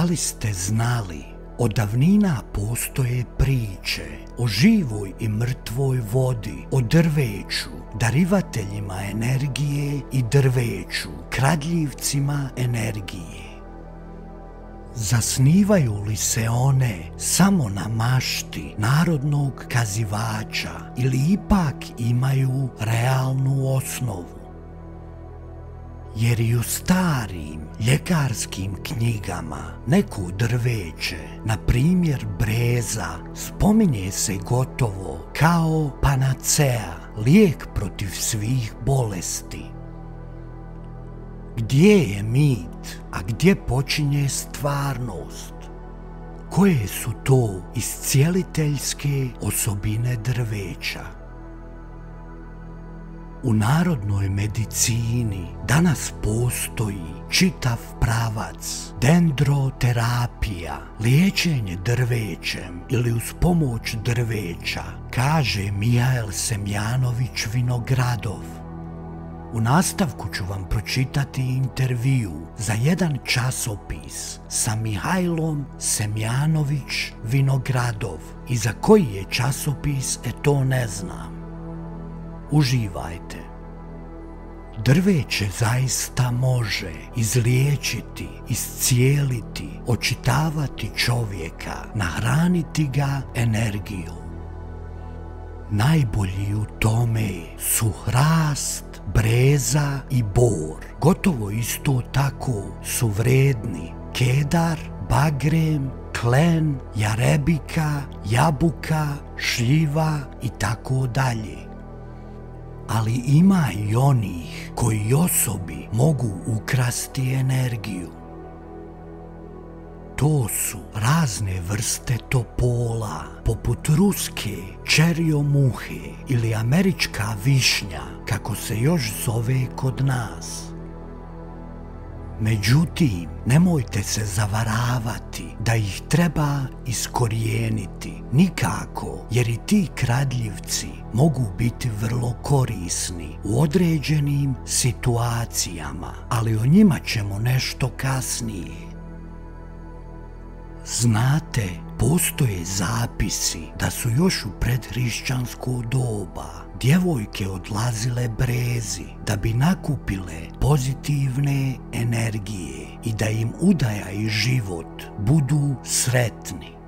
Da li ste znali, od davnina postoje priče o živoj i mrtvoj vodi, o drveću, darivateljima energije i drveću, kradljivcima energije. Zasnivaju li se one samo na mašti narodnog kazivača ili ipak imaju realnu osnovu? Jer i u starim ljekarskim knjigama neko drveće, na primjer breza, spominje se gotovo kao panacea, lijek protiv svih bolesti. Gdje je mit, a gdje počinje stvarnost? Koje su to iscijeliteljske osobine drveća? U narodnoj medicini danas postoji čitav pravac, dendroterapija, liječenje drvećem ili uz pomoć drveća, kaže Mijael Semjanović Vinogradov. U nastavku ću vam pročitati intervju za jedan časopis sa Mihajlom Semjanović Vinogradov i za koji je časopis, e to ne znam uživajte. Drveće zaista može izliječiti, iscijeliti, očitavati čovjeka, nahraniti ga energijom. Najbolji u tome su hrast, breza i bor. Gotovo isto tako su vredni kedar, bagrem, klen, jarebika, jabuka, šljiva i tako dalje ali ima i onih koji osobi mogu ukrasti energiju. To su razne vrste topola, poput ruske čeriomuhe ili američka višnja, kako se još zove kod nas. Međutim, nemojte se zavaravati da ih treba iskorijeniti. Nikako, jer i ti kradljivci mogu biti vrlo korisni u određenim situacijama, ali o njima ćemo nešto kasnije. Znate, postoje zapisi da su još u predhrišćansko doba djevojke odlazile brezi da bi nakupile pozitivne energije i da im udaja i život budu sretni.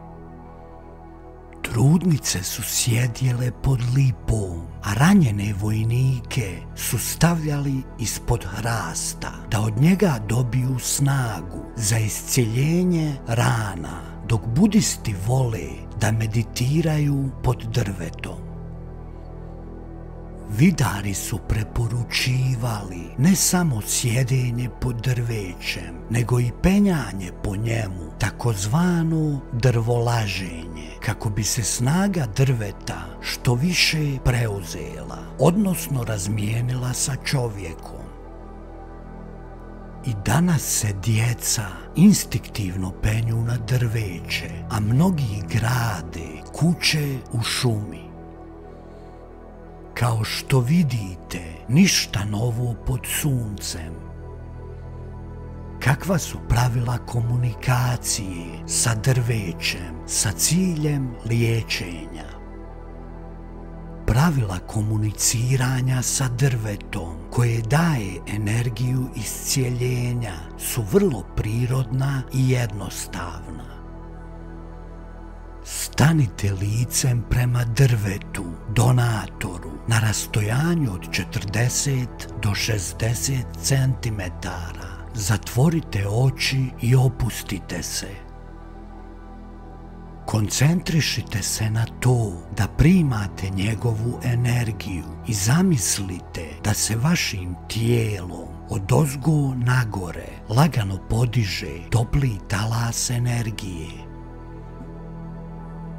Trudnice su sjedjele pod lipom, a ranjene vojnike su stavljali ispod hrasta da od njega dobiju snagu za iscijeljenje rana, dok budisti vole da meditiraju pod drvetom. Vidari su preporučivali ne samo sjedenje pod drvećem, nego i penjanje po njemu, takozvano drvolaženje, kako bi se snaga drveta što više preuzela, odnosno razmijenila sa čovjekom. I danas se djeca instinktivno penju na drveće, a mnogi grade kuće u šumi. Kao što vidite, ništa novo pod suncem. Kakva su pravila komunikacije sa drvećem, sa ciljem liječenja? Pravila komuniciranja sa drvetom koje daje energiju iscijeljenja su vrlo prirodna i jednostavna. Stanite licem prema drvetu, donatoru, na rastojanju od 40 do 60 cm. Zatvorite oči i opustite se. Koncentrišite se na to da primate njegovu energiju i zamislite da se vašim tijelom od ozgo nagore lagano podiže topli talas energije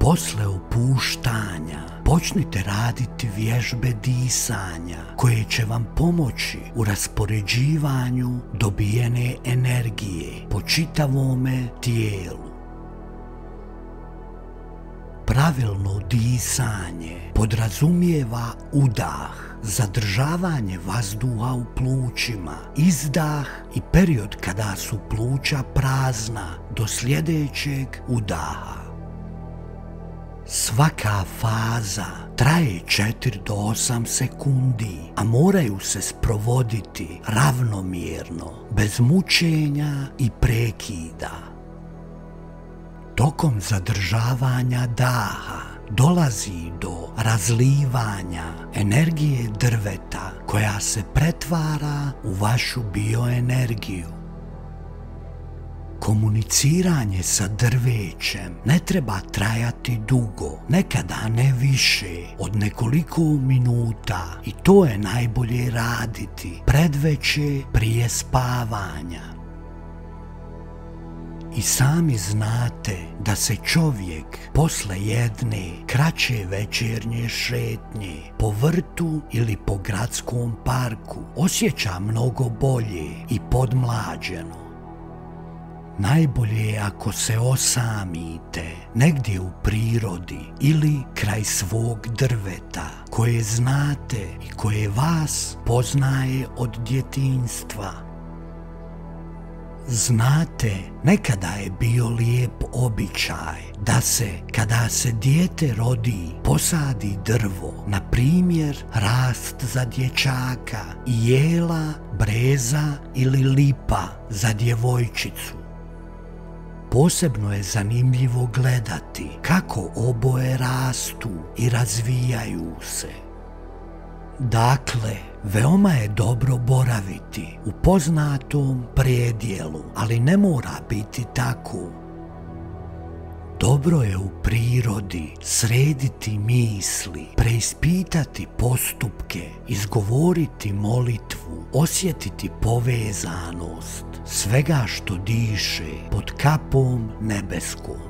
Posle opuštanja počnite raditi vježbe disanja koje će vam pomoći u raspoređivanju dobijene energije po čitavome tijelu. Pravilno disanje podrazumijeva udah, zadržavanje vazduha u plućima, izdah i period kada su pluća prazna do sljedećeg udaha. Svaka faza traje 4 do 8 sekundi, a moraju se sprovoditi ravnomjerno, bez mučenja i prekida. Tokom zadržavanja daha dolazi do razlivanja energije drveta koja se pretvara u vašu bioenergiju. Komuniciranje sa drvećem ne treba trajati dugo, nekada ne više od nekoliko minuta i to je najbolje raditi predveće prije spavanja. I sami znate da se čovjek posle jedne kraće večernje šetnje po vrtu ili po gradskom parku osjeća mnogo bolje i podmlađeno. Najbolje je ako se osamite negdje u prirodi ili kraj svog drveta koje znate i koje vas poznaje od djetinstva. Znate, nekada je bio lijep običaj da se, kada se dijete rodi, posadi drvo, na primjer rast za dječaka, jela, breza ili lipa za djevojčicu. Posebno je zanimljivo gledati kako oboje rastu i razvijaju se. Dakle, veoma je dobro boraviti u poznatom predjelu, ali ne mora biti tako dobro je u prirodi srediti misli, preispitati postupke, izgovoriti molitvu, osjetiti povezanost svega što diše pod kapom nebeskom.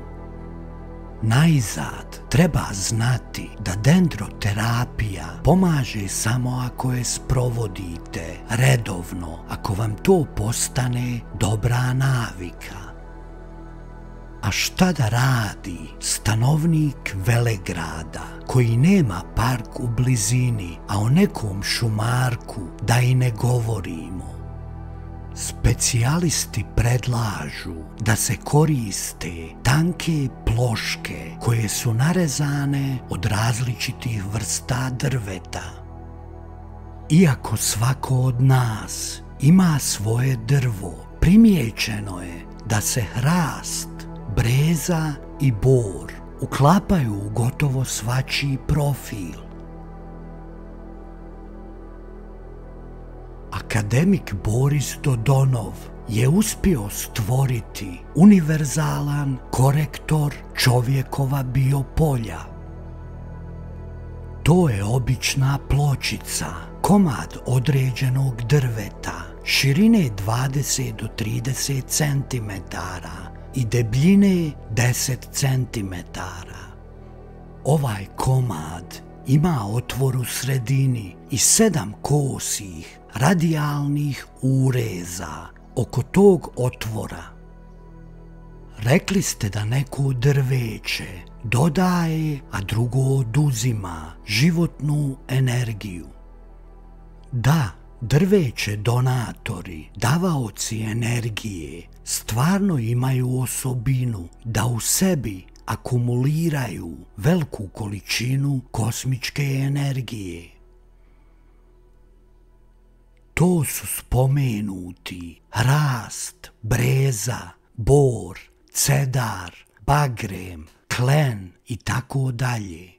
Najzad treba znati da dendroterapija pomaže samo ako je sprovodite redovno, ako vam to postane dobra navika. A šta da radi stanovnik Velegrada koji nema park u blizini, a o nekom šumarku da i ne govorimo? Specijalisti predlažu da se koriste tanke ploške koje su narezane od različitih vrsta drveta. Iako svako od nas ima svoje drvo, primijećeno je da se hrast breza i bor uklapaju u gotovo svačiji profil. Akademik Boris Dodonov je uspio stvoriti univerzalan korektor čovjekova biopolja. To je obična pločica, komad određenog drveta, širine 20 do 30 centimetara, i debljine 10 cm. Ovaj komad ima otvor u sredini i sedam kosih radijalnih ureza oko tog otvora. Rekli ste da neko drveće dodaje, a drugo oduzima životnu energiju. Da, drveće donatori, davaoci energije, stvarno imaju osobinu da u sebi akumuliraju veliku količinu kosmičke energije. To su spomenuti rast, breza, bor, cedar, bagrem, klen i tako dalje.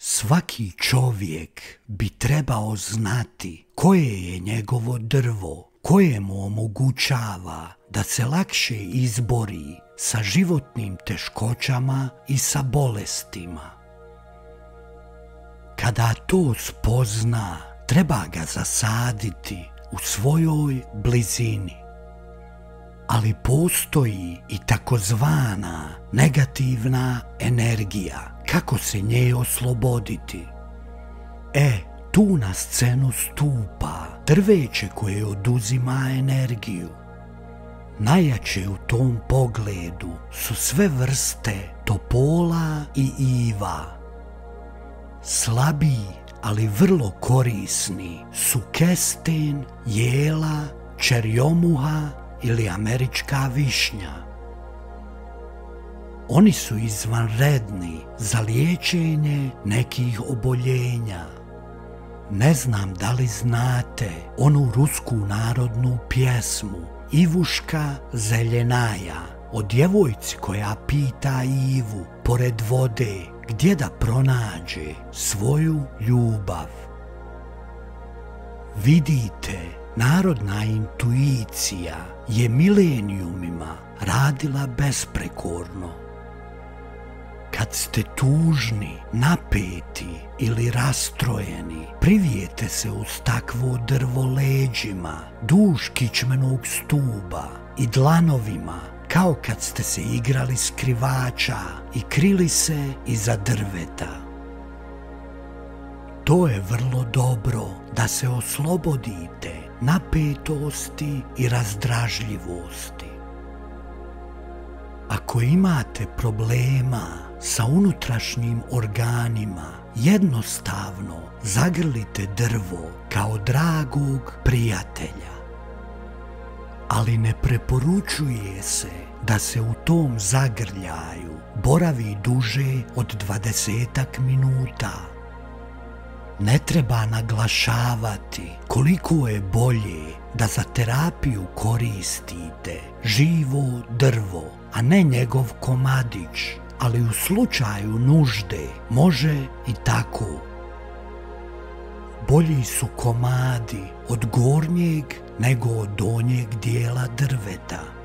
Svaki čovjek bi trebao znati koje je njegovo drvo, koje mu omogućava da se lakše izbori sa životnim teškoćama i sa bolestima. Kada to spozna, treba ga zasaditi u svojoj blizini. Ali postoji i takozvana negativna energija kako se nje osloboditi. E, tu na scenu stupa drveće koje oduzima energiju. Najjače u tom pogledu su sve vrste topola i iva. Slabiji, ali vrlo korisni su kesten, jela, čerjomuha ili američka višnja. Oni su izvanredni za liječenje nekih oboljenja. Ne znam da li znate onu rusku narodnu pjesmu Ivuška zeljenaja o djevojci koja pita Ivu pored vode gdje da pronađe svoju ljubav. Vidite, narodna intuicija je milenijumima radila besprekorno. Kad ste tužni, napeti ili rastrojeni, privijete se uz takvo drvo leđima, duž kičmenog stuba i dlanovima, kao kad ste se igrali skrivača i krili se iza drveta. To je vrlo dobro da se oslobodite napetosti i razdražljivosti. Ako imate problema sa unutrašnjim organima, jednostavno zagrlite drvo kao dragog prijatelja. Ali ne preporučuje se da se u tom zagrljaju boravi duže od dvadesetak minuta. Ne treba naglašavati koliko je bolje da za terapiju koristite živo drvo, a ne njegov komadić, ali u slučaju nužde može i tako. Bolji su komadi od gornjeg nego od donjeg dijela drveta.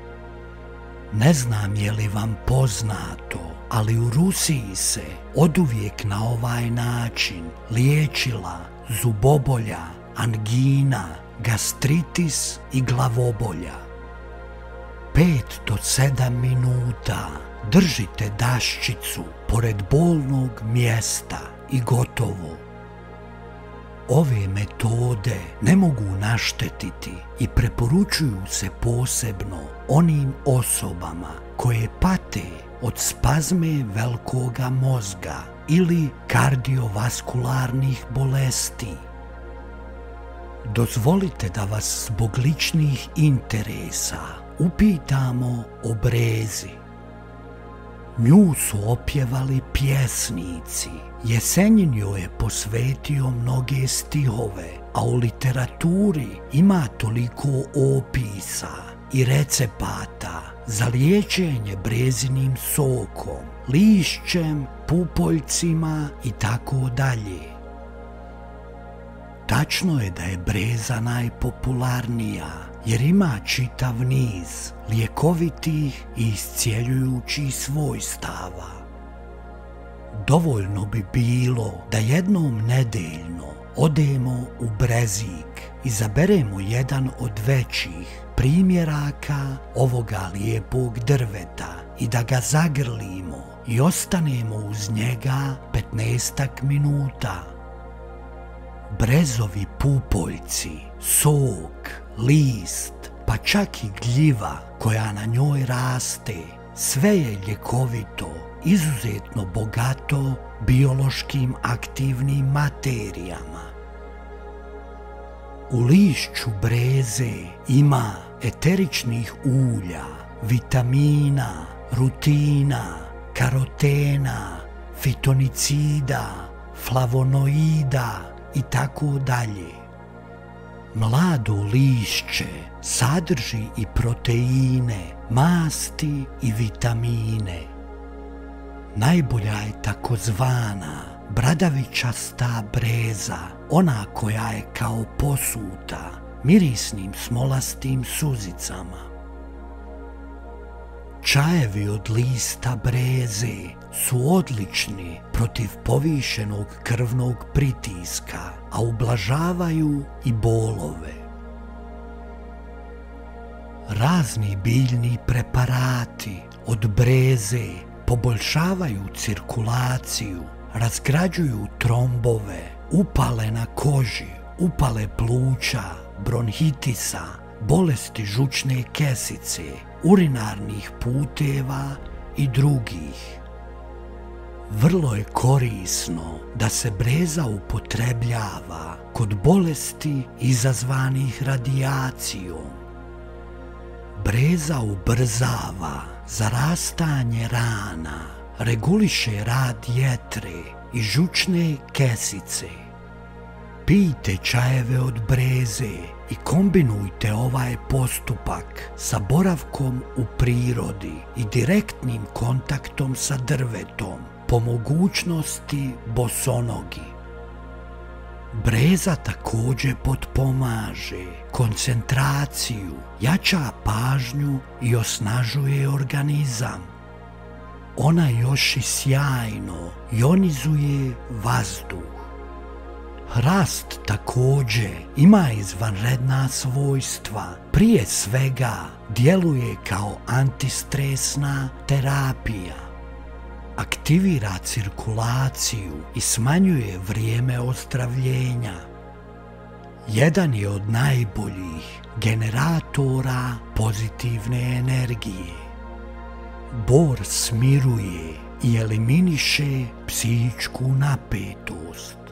Ne znam je li vam poznato, ali u Rusiji se oduvijek na ovaj način liječila zubobolja, angina, gastritis i glavobolja. Pet do sedam minuta držite daščicu pored bolnog mjesta i gotovo. Ove metode ne mogu naštetiti i preporučuju se posebno onim osobama koje pate od spazme velikoga mozga ili kardiovaskularnih bolesti. Dozvolite da vas zbog ličnih interesa upitamo o brezi. Nju su opjevali pjesnici. Jesenjin joj je posvetio mnoge stihove, a u literaturi ima toliko opisa i recepata za liječenje brezinim sokom, lišćem, pupoljcima i tako dalje. Tačno je da je breza najpopularnija jer ima čitav niz lijekovitih i iscijeljujućih svojstava. Dovoljno bi bilo da jednom nedeljno odemo u Brezik i zaberemo jedan od većih primjeraka ovoga lijepog drveta i da ga zagrlimo i ostanemo uz njega 15 minuta. Brezovi pupoljci, sok, list, pa čak i gljiva koja na njoj raste, sve je ljekovito, izuzetno bogato biološkim aktivnim materijama. U lišću breze ima eteričnih ulja, vitamina, rutina, karotena, fitonicida, flavonoida i tako dalje. Mlado lišće sadrži i proteine, masti i vitamine. Najbolja je takozvana bradavičasta breza, ona koja je kao posuta, mirisnim smolastim suzicama. Čajevi od lista breze su odlični protiv povišenog krvnog pritiska, a ublažavaju i bolove. Razni biljni preparati od breze poboljšavaju cirkulaciju, razgrađuju trombove, upale na koži, upale pluća, bronhitisa, bolesti žučne kesice, urinarnih puteva i drugih. Vrlo je korisno da se breza upotrebljava kod bolesti izazvanih radijacijom. Breza ubrzava zarastanje rana, reguliše rad jetre i žučne kesice. Pijte čajeve od breze i kombinujte ovaj postupak sa boravkom u prirodi i direktnim kontaktom sa drvetom po mogućnosti bosonogi. Breza također potpomaže koncentraciju, jača pažnju i osnažuje organizam. Ona još i sjajno ionizuje vazduh. Hrast također ima izvanredna svojstva. Prije svega djeluje kao antistresna terapija aktivira cirkulaciju i smanjuje vrijeme ozdravljenja. Jedan je od najboljih generatora pozitivne energije. Bor smiruje i eliminiše psihičku napetost.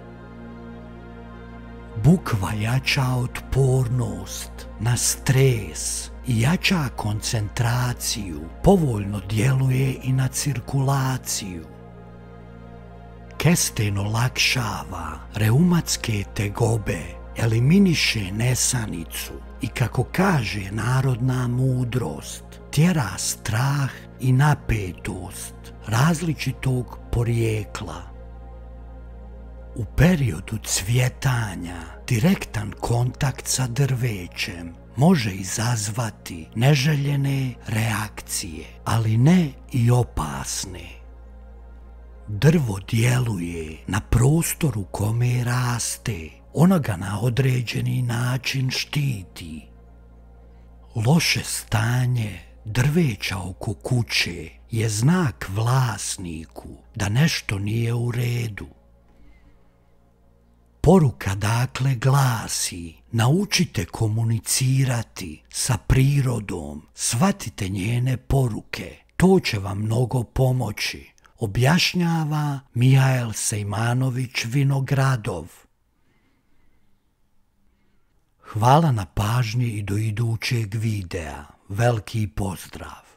Bukva jača otpornost na stres i jača koncentraciju, povoljno djeluje i na cirkulaciju. Kesten olakšava reumatske tegobe, eliminiše nesanicu i kako kaže narodna mudrost, tjera strah i napetost različitog porijekla. U periodu cvjetanja direktan kontakt sa drvećem može izazvati neželjene reakcije, ali ne i opasne. Drvo djeluje na prostoru kome raste, ono ga na određeni način štiti. Loše stanje drveća oko kuće je znak vlasniku da nešto nije u redu. Poruka dakle glasi, naučite komunicirati sa prirodom, shvatite njene poruke, to će vam mnogo pomoći, objašnjava Mihael Sejmanović Vinogradov. Hvala na pažnji i do idućeg videa. Veliki pozdrav!